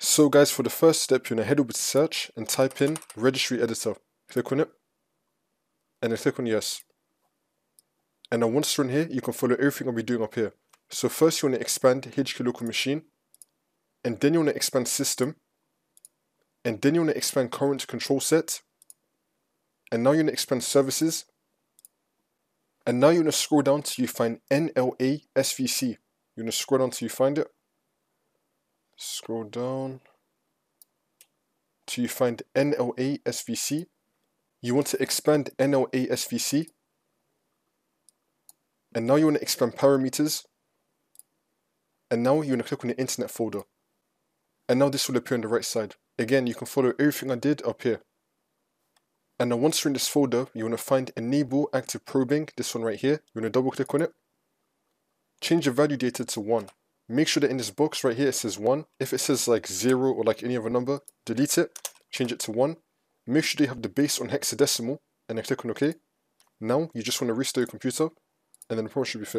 So guys, for the first step, you're going to head over to search and type in registry editor. Click on it. And then click on yes. And now once you're in here, you can follow everything I'll be doing up here. So first you want to expand HK local machine. And then you want to expand system. And then you want to expand current control set. And now you want to expand services. And now you want to scroll down till you find NLA SVC. You want to scroll down till you find it. Scroll down till you find NLA SVC. You want to expand NLA SVC. And now you want to expand parameters. And now you want to click on the internet folder. And now this will appear on the right side. Again, you can follow everything I did up here. And now once you're in this folder, you want to find enable active probing, this one right here. You want to double click on it. Change the value data to 1. Make sure that in this box right here it says 1. If it says like 0 or like any other number, delete it. Change it to 1. Make sure you have the base on hexadecimal and then click on OK. Now you just want to restart your computer and then the problem should be fixed.